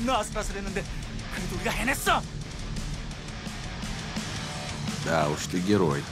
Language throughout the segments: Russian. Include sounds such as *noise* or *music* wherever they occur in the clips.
존나 아슬아슬했는데 그래도 우리가 해냈어 Да уж ты герой.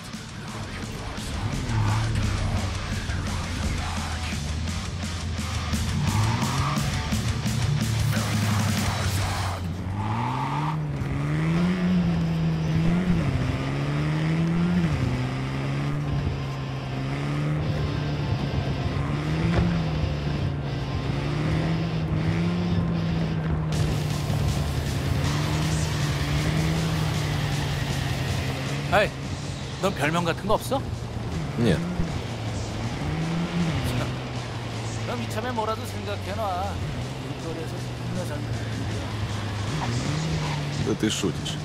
거 없어? Нет, 그럼 이참에 뭐라도 생각해놔 길거리에서 존나 잘 да ты шутишь.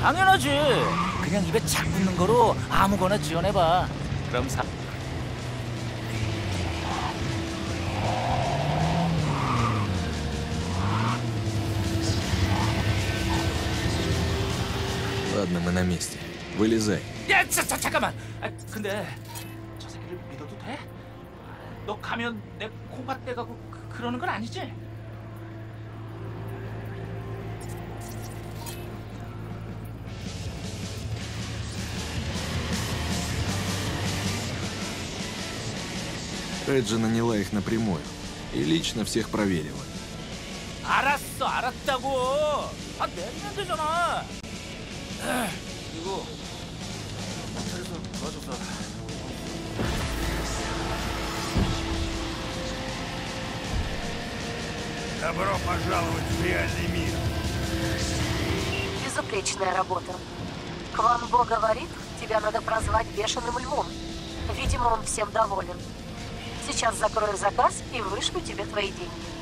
당연하지 그냥 입에 착 붙는 거로 아무거나 지어내봐 그럼 사 Ладно, мы на месте. Вылезай. 야, 자, 자, 잠깐만. 아, 근데 저 새끼를 믿어도 돼? 아, 너 가면 내 코가 떼가고 그, 그러는 건 아니지? Реджи наняла их напрямую. И лично всех проверила. 알았어, 알았다고. 아, 내리면 되잖아. 에, 그리고 호텔에서 도와줘서 Добро пожаловать в реальный мир. Безупречная работа. Кван Бо говорит, тебя надо прозвать бешеным львом. Видимо, он всем доволен. Сейчас закрою заказ и вышлю тебе твои деньги.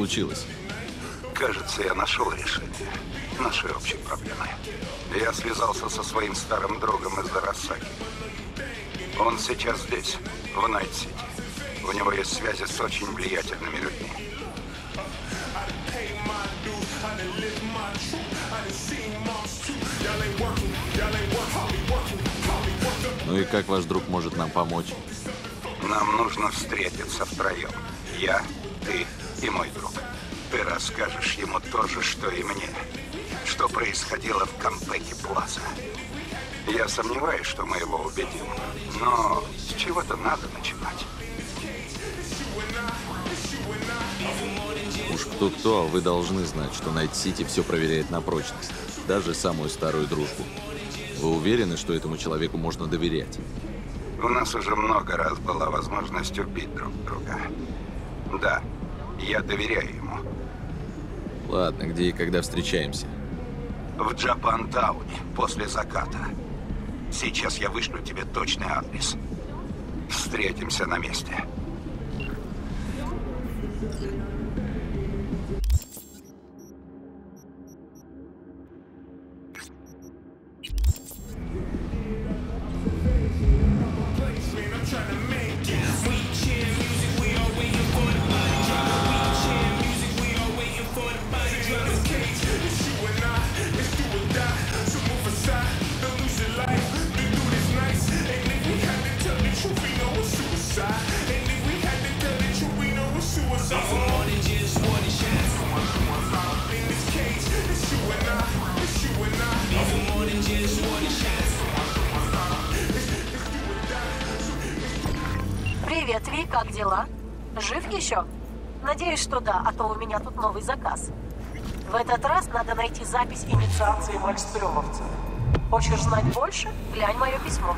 Случилось? Кажется, я нашел решение нашей общей проблемы. Я связался со своим старым другом из Арасаки. Он сейчас здесь, в Найт-Сити. У него есть связи с очень влиятельными людьми. Ну и как ваш друг может нам помочь? Нам нужно встретиться втроем. То же, что и мне. Что происходило в Компеки Плаза. Я сомневаюсь, что мы его убедим. Но с чего-то надо начинать. Уж кто-кто, а вы должны знать, что Найт-Сити все проверяет на прочность. Даже самую старую дружбу. Вы уверены, что этому человеку можно доверять? У нас уже много раз была возможность убить друг друга. Да, я доверяю ему. Ладно, где и когда встречаемся? В Джапантауне после заката. Сейчас я вышлю тебе точный адрес. Встретимся на месте. Запись инициации мальстрёмовца. Хочешь знать больше? Глянь мое письмо.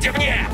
Помогите мне!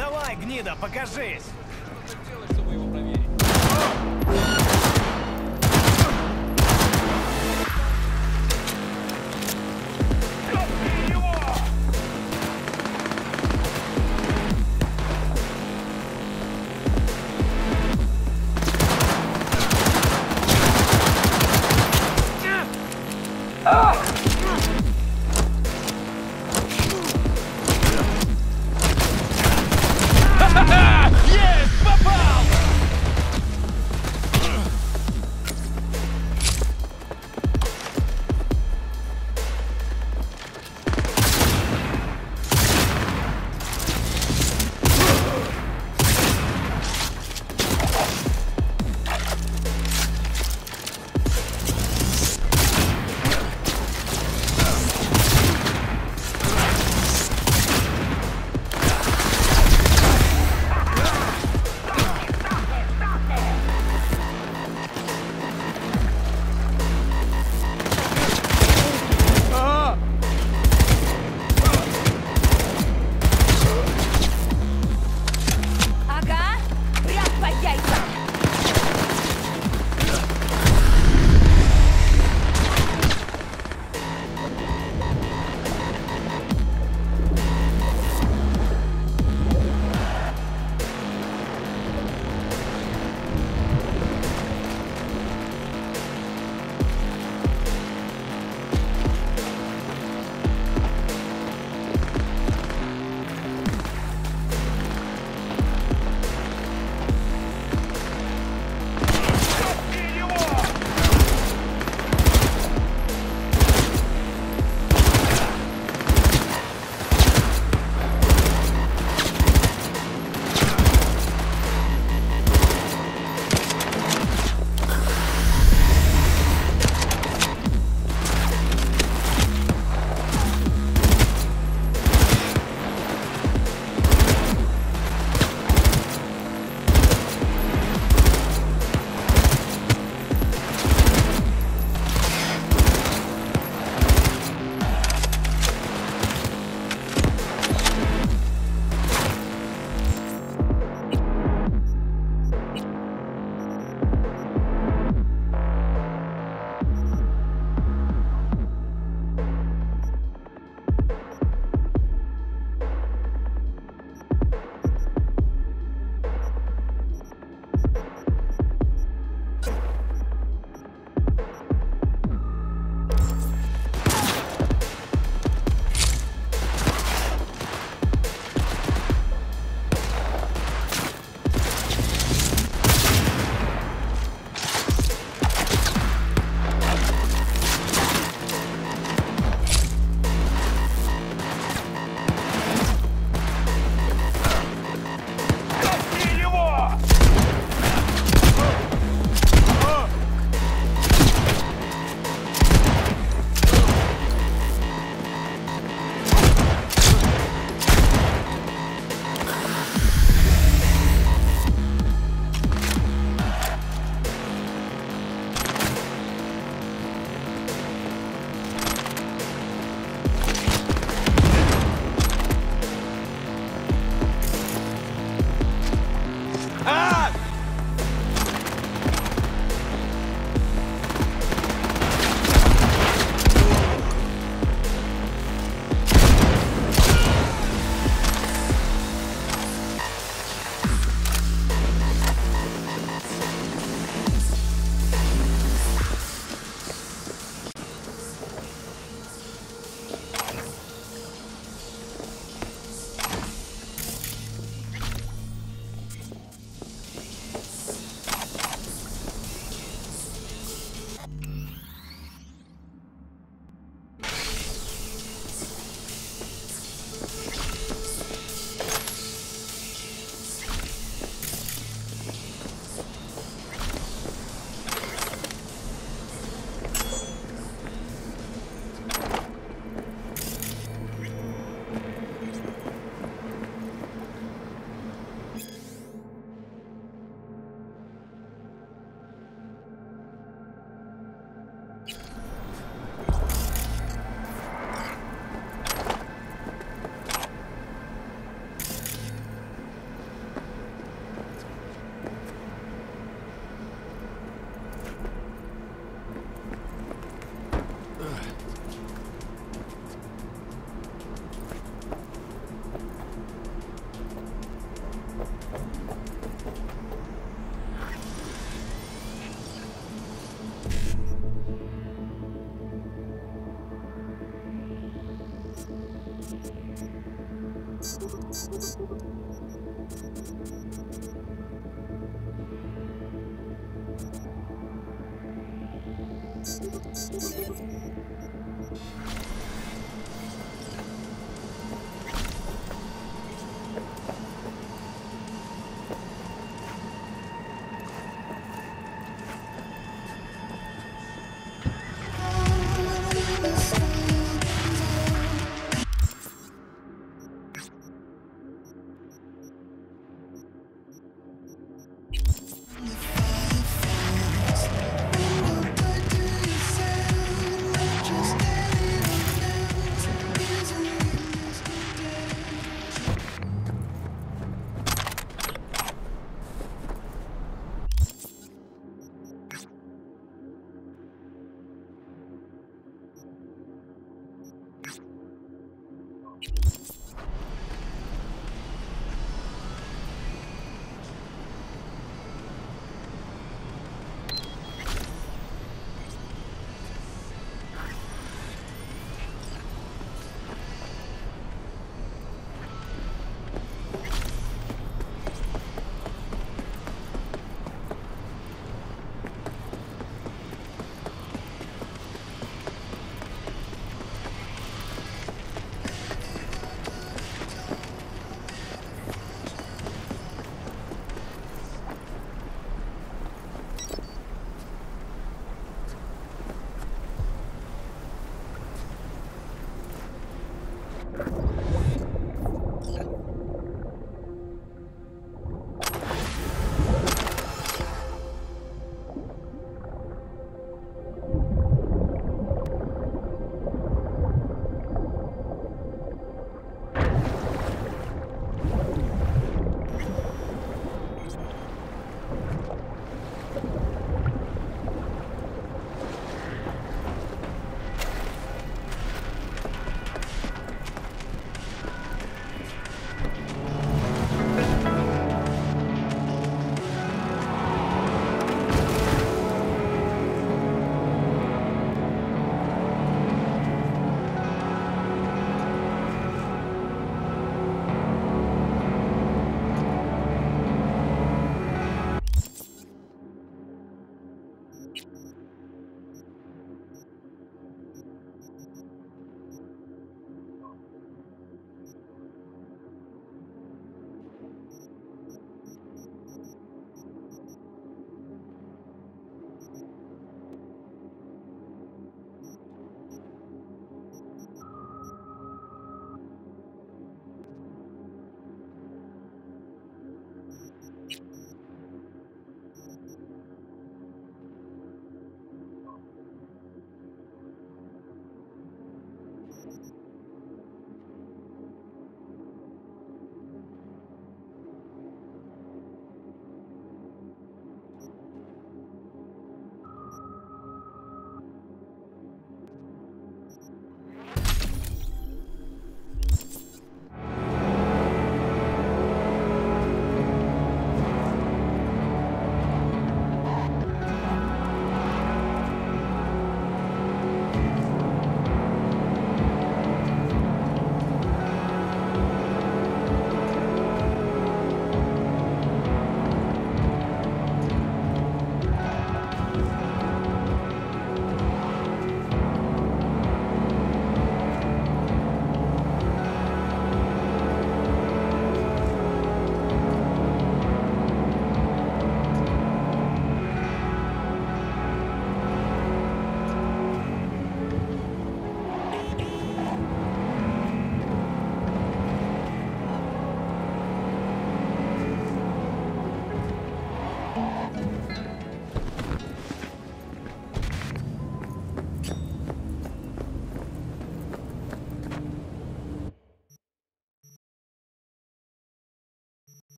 Давай, гнида, покажись!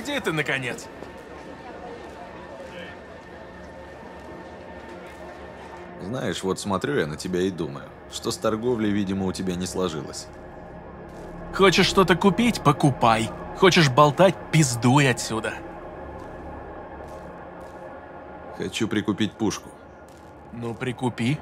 Уйди ты, наконец. Знаешь, вот смотрю я на тебя и думаю, что с торговлей, видимо, у тебя не сложилось. Хочешь что-то купить – покупай. Хочешь болтать – пиздуй отсюда. Хочу прикупить пушку. Ну, прикупи.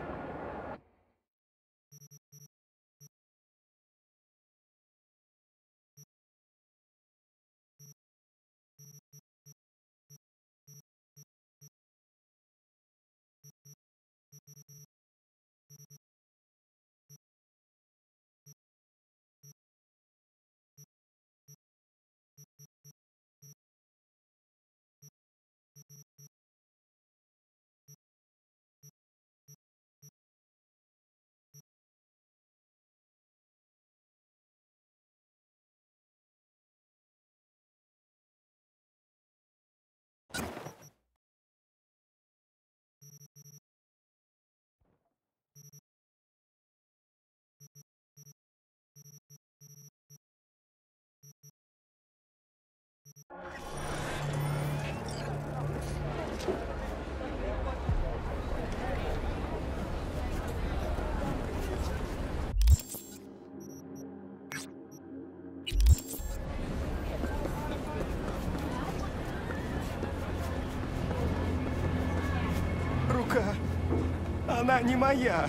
Она не моя.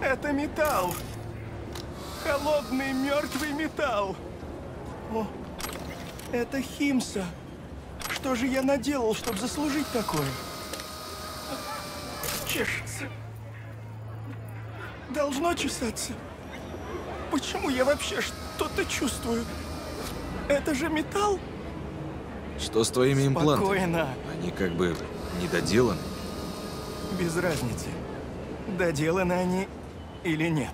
Это металл. Холодный мертвый металл. О, это Химса. Что же я наделал, чтобы заслужить такое? Чешется. Должно чесаться. Почему я вообще что-то чувствую? Это же металл? Что с твоими имплантами? Спокойно. Они как бы недоделаны. Без разницы, доделаны они или нет.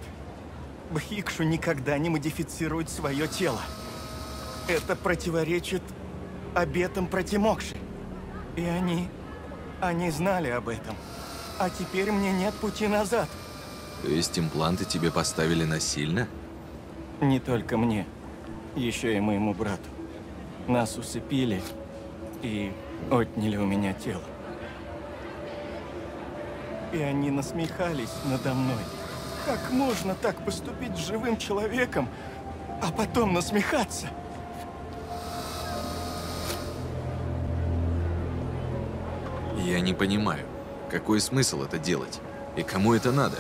Бхикшу никогда не модифицирует свое тело. Это противоречит обетам протимокши. И они... они знали об этом. А теперь мне нет пути назад. То есть импланты тебе поставили насильно? Не только мне, еще и моему брату. Нас усыпили и отняли у меня тело. И они насмехались надо мной. Как можно так поступить с живым человеком, а потом насмехаться? Я не понимаю, какой смысл это делать? И кому это надо?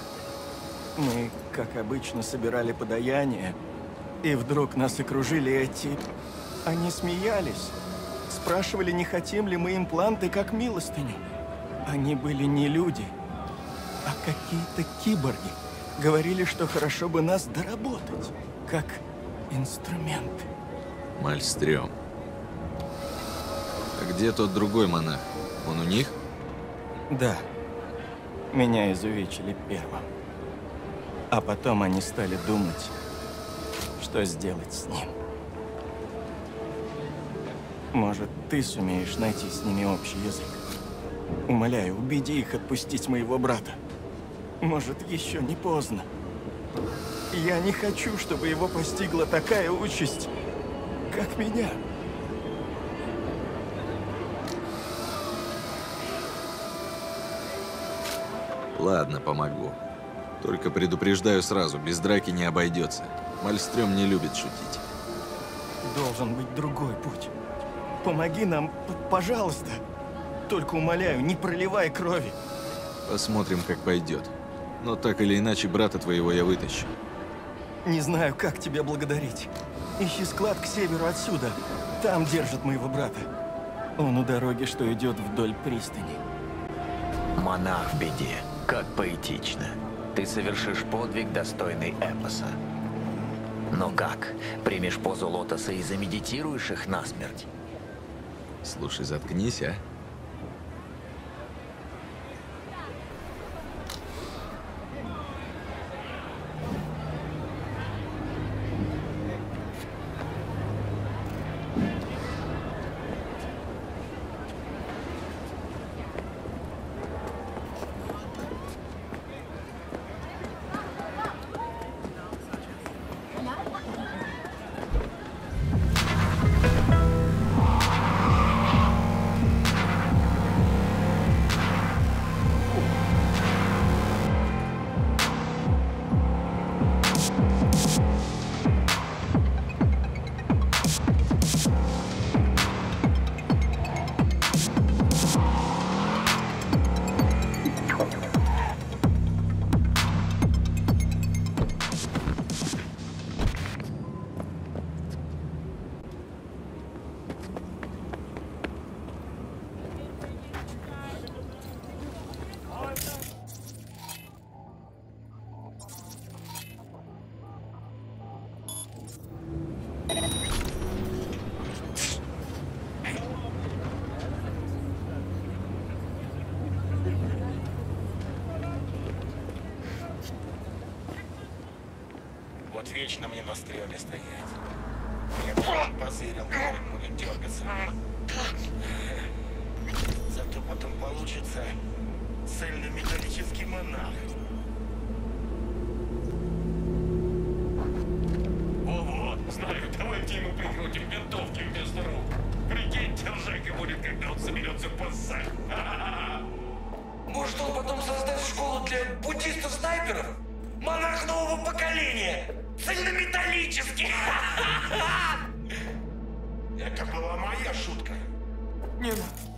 Мы, как обычно, собирали подаяние, и вдруг нас окружили эти... Они смеялись, спрашивали, не хотим ли мы импланты как милостыню. Они были не люди, а какие-то киборги. Говорили, что хорошо бы нас доработать, как инструменты. Мальстрём. А где тот другой монах? Он у них? Да, меня изувечили первым. А потом они стали думать, что сделать с ним. Может, ты сумеешь найти с ними общий язык? Умоляю, убеди их отпустить моего брата. Может, еще не поздно. Я не хочу, чтобы его постигла такая участь, как меня. Ладно, помогу. Только предупреждаю сразу, без драки не обойдется. Мальстрём не любит шутить. Должен быть другой путь. Помоги нам, пожалуйста. Только умоляю, не проливай крови. Посмотрим, как пойдет. Но так или иначе, брата твоего я вытащу. Не знаю, как тебя благодарить. Ищи склад к северу отсюда. Там держат моего брата. Он у дороги, что идет вдоль пристани. Монах в беде. Как поэтично. Ты совершишь подвиг, достойный эпоса. Но как? Примешь позу лотоса и замедитируешь их насмерть? Слушай, заткнись, а. Давайте ему прикрутим винтовки вместо рук. Прикиньте, ржака будет, когда он соберется поссать. *laughs* Может, он потом создаст школу для буддистов-снайперов? Монарх нового поколения! Цельнометаллический! *laughs* Это была моя шутка. Не надо.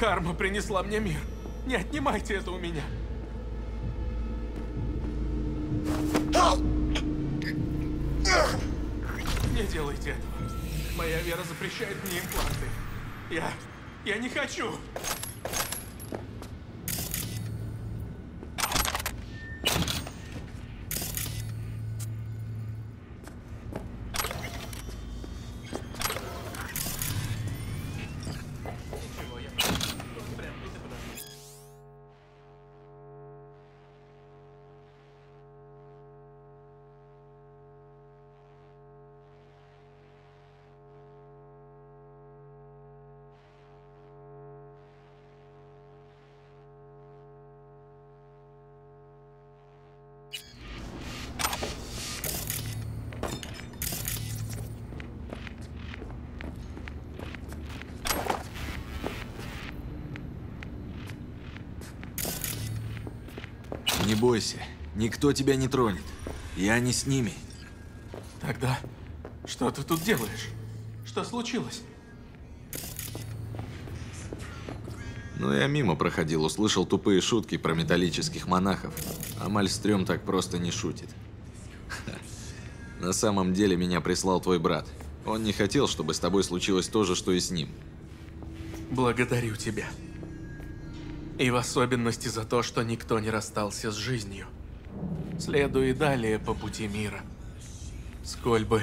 Карма принесла мне мир. Не отнимайте это у меня. Не делайте этого. Моя вера запрещает мне импланты. Я... я не хочу. Бойся, никто тебя не тронет. Я не с ними. Тогда что ты тут делаешь? Что случилось? Ну, я мимо проходил, услышал тупые шутки про металлических монахов. А Мальстрём так просто не шутит. На самом деле меня прислал твой брат. Он не хотел, чтобы с тобой случилось то же, что и с ним. Благодарю тебя. И в особенности за то, что никто не расстался с жизнью. Следуй далее по пути мира. Сколь бы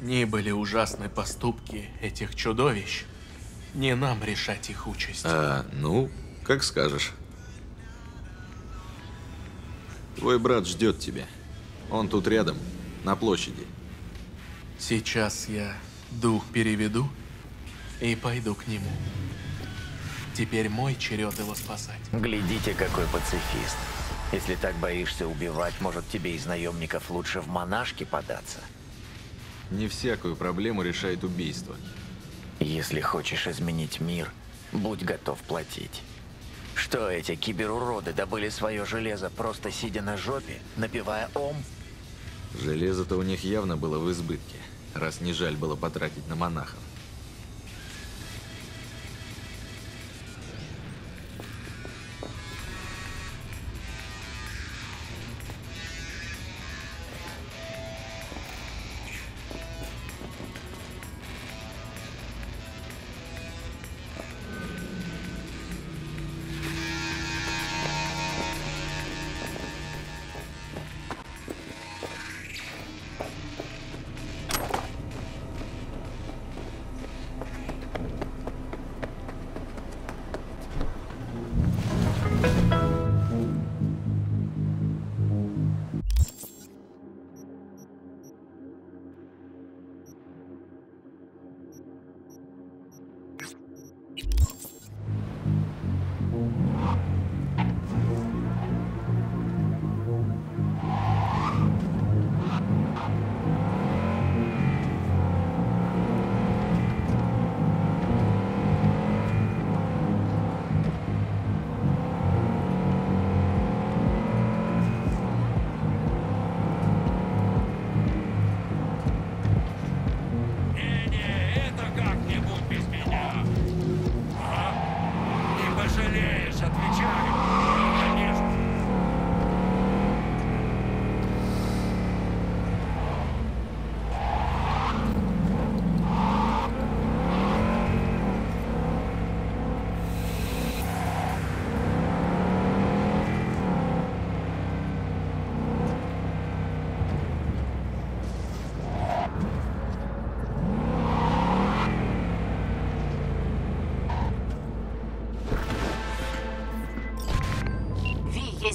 ни были ужасны поступки этих чудовищ, не нам решать их участь. А, ну, как скажешь. Твой брат ждет тебя. Он тут рядом, на площади. Сейчас я дух переведу и пойду к нему. Теперь мой черед его спасать. Глядите, какой пацифист. Если так боишься убивать, может тебе из наемников лучше в монашки податься? Не всякую проблему решает убийство. Если хочешь изменить мир, будь готов платить. Что эти киберуроды добыли свое железо, просто сидя на жопе, напивая ом? Железо-то у них явно было в избытке, раз не жаль было потратить на монахов.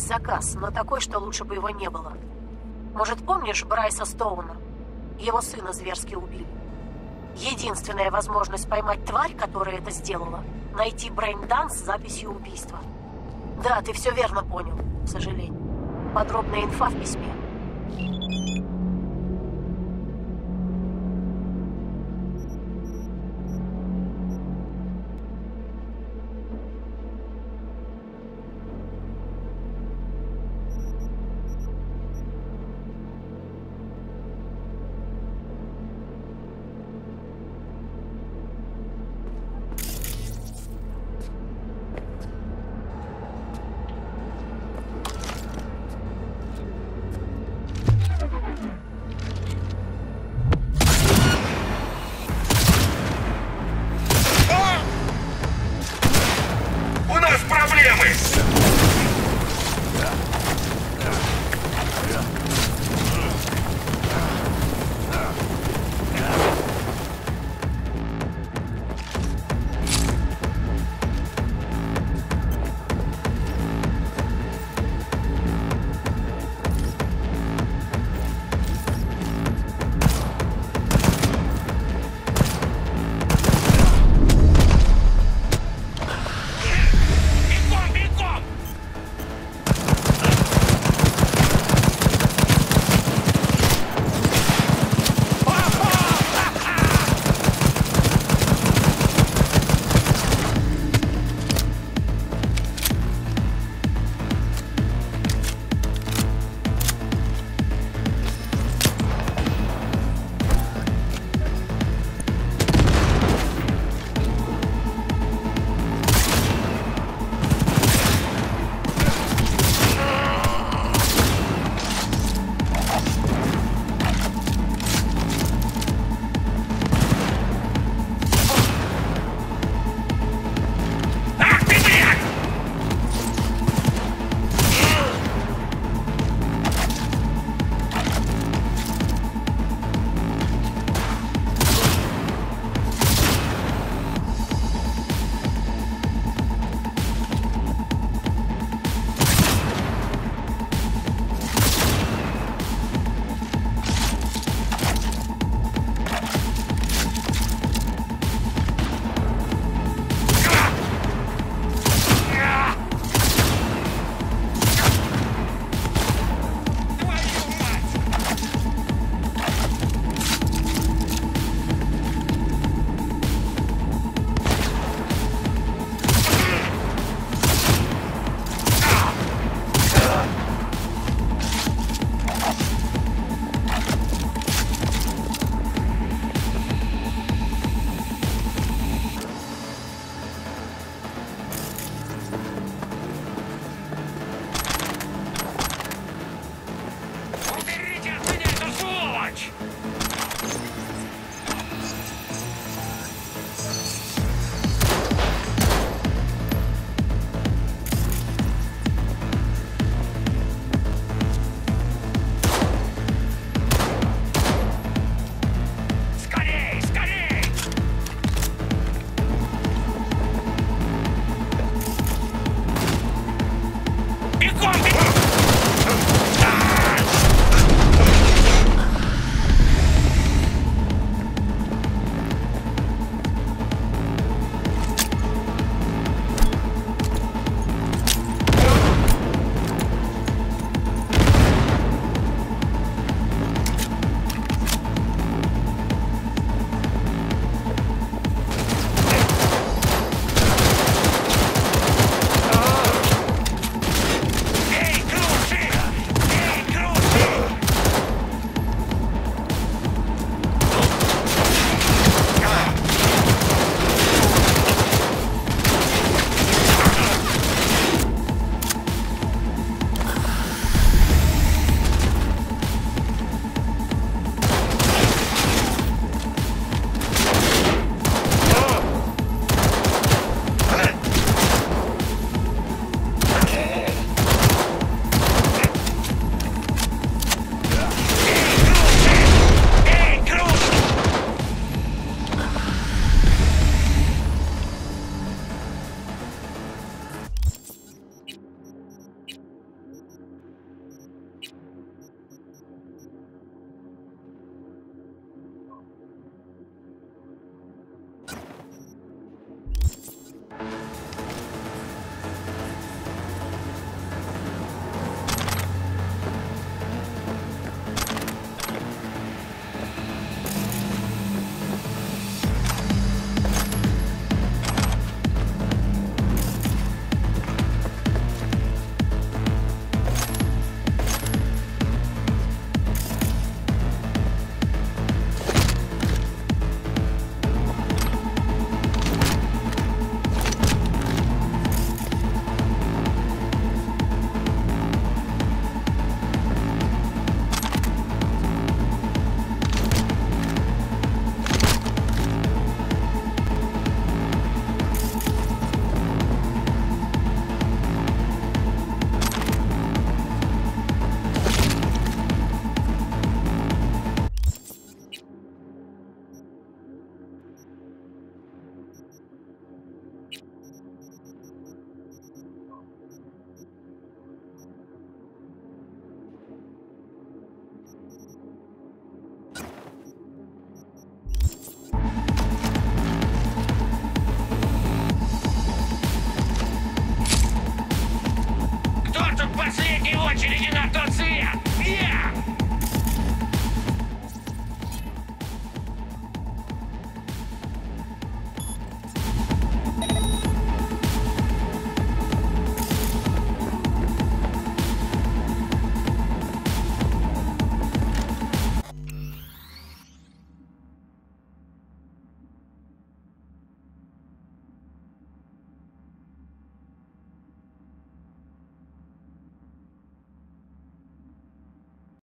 Заказ, но такой, что лучше бы его не было. Может, помнишь Брайса Стоуна? Его сына зверски убили. Единственная возможность поймать тварь, которая это сделала, найти braindance с записью убийства. Да, ты все верно понял, к сожалению. Подробная инфа в письме.